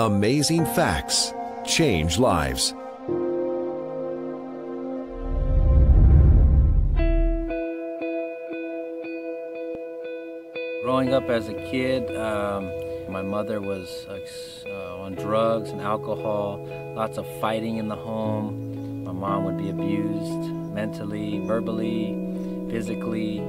Amazing facts change lives. Growing up as a kid, um, my mother was uh, on drugs and alcohol, lots of fighting in the home. My mom would be abused mentally, verbally, physically.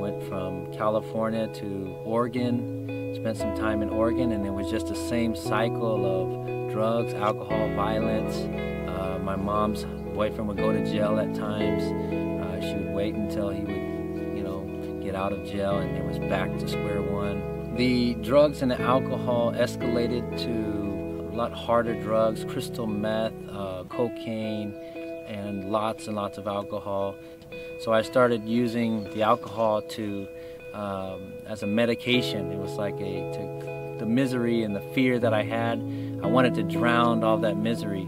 Went from California to Oregon, spent some time in Oregon, and it was just the same cycle of drugs, alcohol, violence. Uh, my mom's boyfriend would go to jail at times. Uh, she would wait until he would you know, get out of jail and it was back to square one. The drugs and the alcohol escalated to a lot harder drugs, crystal meth, uh, cocaine, and lots and lots of alcohol. So I started using the alcohol to um, as a medication. It was like a to, the misery and the fear that I had. I wanted to drown all that misery.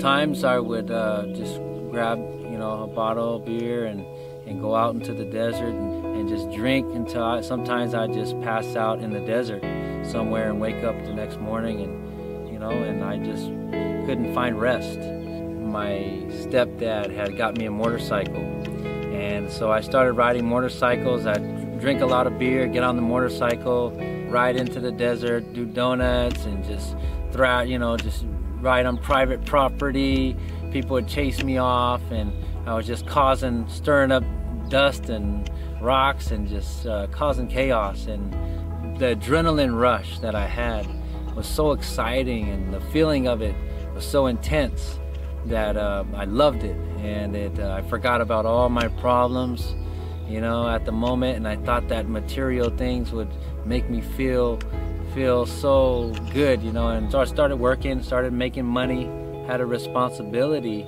Times I would uh, just grab you know a bottle of beer and and go out into the desert and, and just drink until I, sometimes I just pass out in the desert somewhere and wake up the next morning and you know and I just couldn't find rest. My stepdad had got me a motorcycle and so I started riding motorcycles. I'd drink a lot of beer, get on the motorcycle, ride into the desert, do donuts and just throw you know, just ride on private property. People would chase me off and I was just causing, stirring up dust and rocks and just uh, causing chaos. And the adrenaline rush that I had was so exciting and the feeling of it was so intense that uh, I loved it. And it, uh, I forgot about all my problems, you know, at the moment. And I thought that material things would make me feel feel so good, you know. And so I started working, started making money, had a responsibility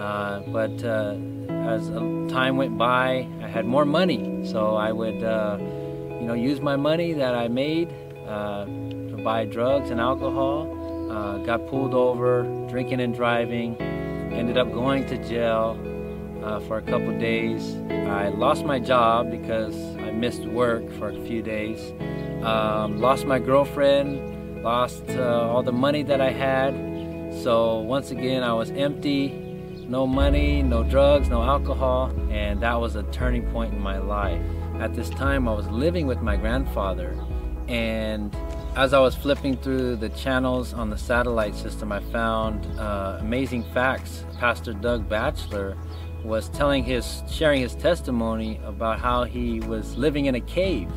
uh, but uh, as time went by, I had more money, so I would, uh, you know, use my money that I made uh, to buy drugs and alcohol. Uh, got pulled over, drinking and driving. Ended up going to jail for a couple days. I lost my job because I missed work for a few days. Um, lost my girlfriend. Lost all the money that I had. So once again, I was empty no money, no drugs, no alcohol, and that was a turning point in my life. At this time, I was living with my grandfather, and as I was flipping through the channels on the satellite system, I found uh, amazing facts. Pastor Doug Batchelor was telling his, sharing his testimony about how he was living in a cave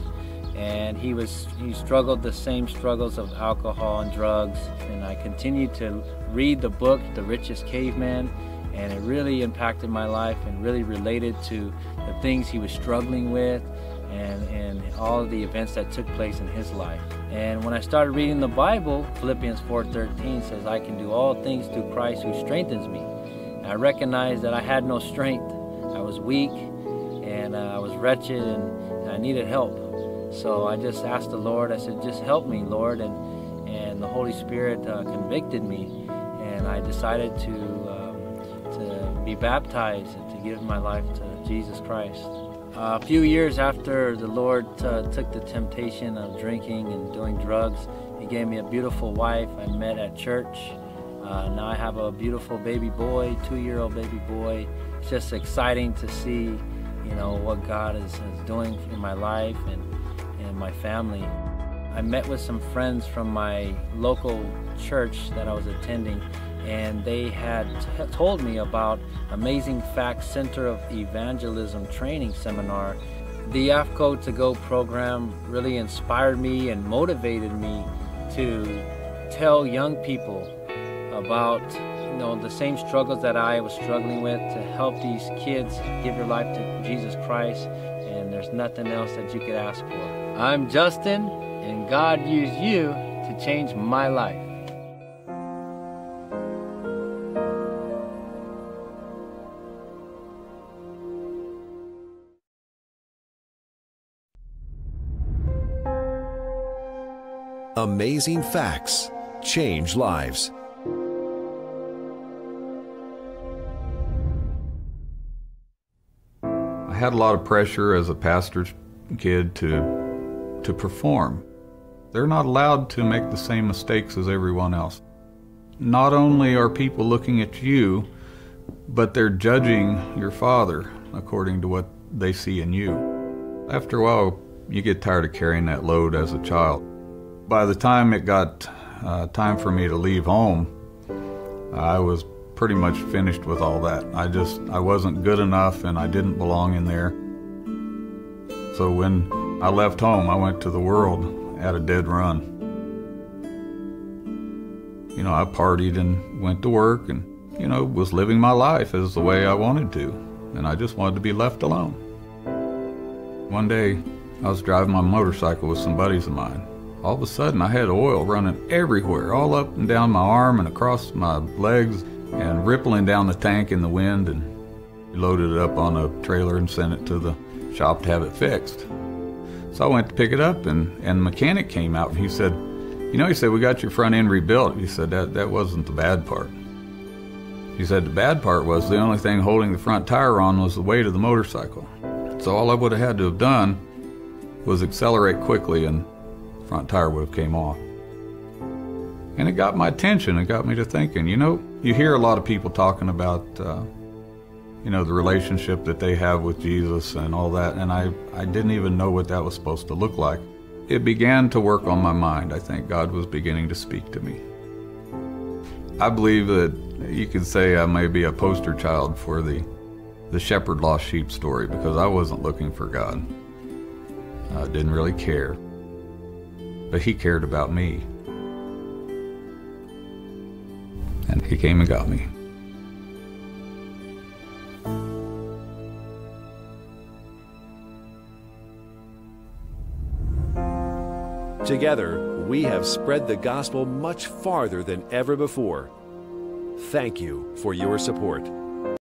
and he was he struggled the same struggles of alcohol and drugs and I continued to read the book The Richest Caveman and it really impacted my life and really related to the things he was struggling with and, and all the events that took place in his life. And when I started reading the Bible, Philippians 4.13 says, I can do all things through Christ who strengthens me. I recognized that I had no strength. I was weak and uh, I was wretched and, I needed help. So I just asked the Lord, I said, just help me, Lord. And, and the Holy Spirit uh, convicted me and I decided to be baptized and to give my life to Jesus Christ. Uh, a few years after the Lord uh, took the temptation of drinking and doing drugs, He gave me a beautiful wife I met at church. Uh, now I have a beautiful baby boy, two-year-old baby boy. It's just exciting to see, you know, what God is, is doing in my life and, and my family. I met with some friends from my local church that I was attending and they had told me about Amazing Facts Center of Evangelism training seminar. The AFCOE to Go program really inspired me and motivated me to tell young people about you know the same struggles that I was struggling with to help these kids give their life to Jesus Christ and there's nothing else that you could ask for. I'm Justin and God used you to change my life. Amazing facts change lives. I had a lot of pressure as a pastor's kid to to perform. They're not allowed to make the same mistakes as everyone else. Not only are people looking at you, but they're judging your father according to what they see in you. After a while, you get tired of carrying that load as a child. By the time it got uh, time for me to leave home, I was pretty much finished with all that. I just, I wasn't good enough and I didn't belong in there. So when I left home, I went to the world at a dead run. You know, I partied and went to work and, you know, was living my life as the way I wanted to. And I just wanted to be left alone. One day, I was driving my motorcycle with some buddies of mine. All of a sudden, I had oil running everywhere, all up and down my arm and across my legs, and rippling down the tank in the wind. And loaded it up on a trailer and sent it to the shop to have it fixed. So I went to pick it up, and, and the mechanic came out and he said, You know, he said, We got your front end rebuilt. He said, That, that wasn't the bad part. He said, The bad part was the only thing holding the front tire on was the weight of the motorcycle. So all I would have had to have done was accelerate quickly and the front tire would have came off. And it got my attention. It got me to thinking, you know, you hear a lot of people talking about, uh, you know, the relationship that they have with Jesus and all that, and I, I didn't even know what that was supposed to look like. It began to work on my mind. I think God was beginning to speak to me. I believe that you could say I may be a poster child for the, the shepherd lost sheep story because I wasn't looking for God. I didn't really care. But He cared about me. And He came and got me. Together, we have spread the gospel much farther than ever before. Thank you for your support.